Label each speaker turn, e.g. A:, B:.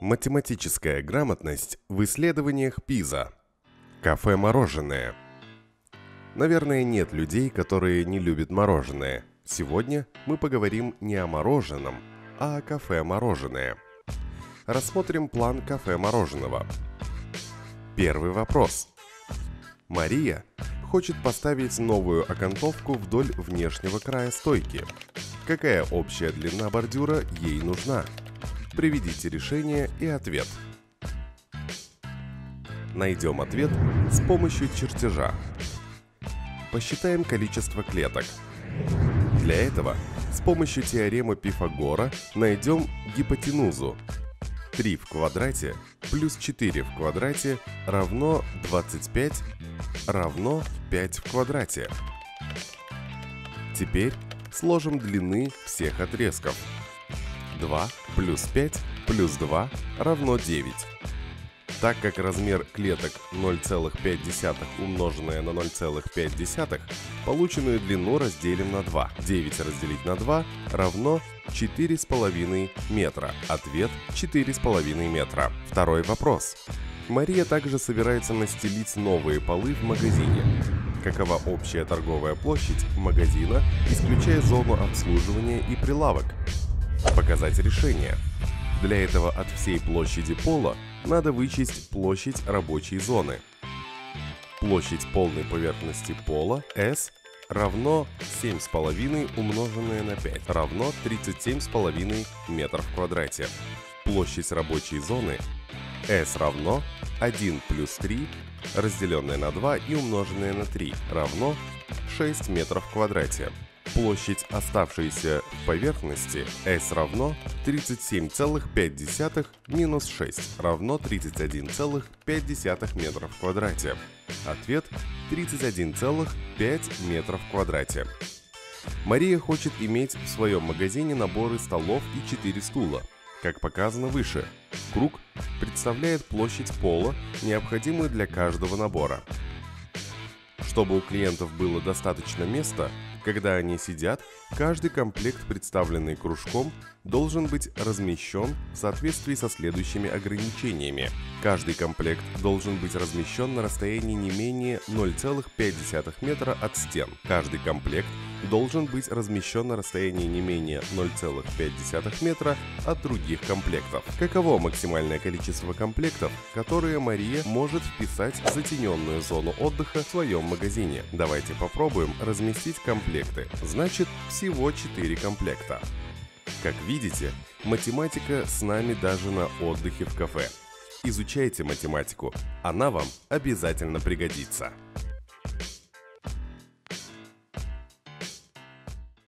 A: Математическая грамотность в исследованиях ПИЗа. Кафе-мороженое. Наверное, нет людей, которые не любят мороженое. Сегодня мы поговорим не о мороженом, а о кафе-мороженое. Рассмотрим план кафе-мороженого. Первый вопрос. Мария хочет поставить новую окантовку вдоль внешнего края стойки. Какая общая длина бордюра ей нужна? Приведите решение и ответ. Найдем ответ с помощью чертежа. Посчитаем количество клеток. Для этого с помощью теоремы Пифагора найдем гипотенузу. 3 в квадрате плюс 4 в квадрате равно 25 равно 5 в квадрате. Теперь сложим длины всех отрезков. 2 плюс 5 плюс 2 равно 9. Так как размер клеток 0,5 умноженное на 0,5, полученную длину разделим на 2. 9 разделить на 2 равно 4,5 метра. Ответ 4,5 метра. Второй вопрос. Мария также собирается настелить новые полы в магазине. Какова общая торговая площадь магазина, исключая зону обслуживания и прилавок? Показать решение. Для этого от всей площади пола надо вычесть площадь рабочей зоны. Площадь полной поверхности пола S равно 7,5 умноженное на 5 равно 37,5 метров в квадрате. Площадь рабочей зоны S равно 1 плюс 3 разделенное на 2 и умноженное на 3 равно 6 метров в квадрате. Площадь оставшейся поверхности S равно 37,5 минус 6 равно 31,5 метров в квадрате. Ответ 31,5 метров в квадрате. Мария хочет иметь в своем магазине наборы столов и 4 стула. Как показано выше, круг представляет площадь пола, необходимую для каждого набора. Чтобы у клиентов было достаточно места, когда они сидят, каждый комплект, представленный кружком, должен быть размещен в соответствии со следующими ограничениями. Каждый комплект должен быть размещен на расстоянии не менее 0,5 метра от стен. Каждый комплект должен быть размещен на расстоянии не менее 0,5 метра от других комплектов. Каково максимальное количество комплектов, которые Мария может вписать в затененную зону отдыха в своем магазине? Давайте попробуем разместить комплекты. Значит, всего 4 комплекта. Как видите, математика с нами даже на отдыхе в кафе. Изучайте математику, она вам обязательно пригодится.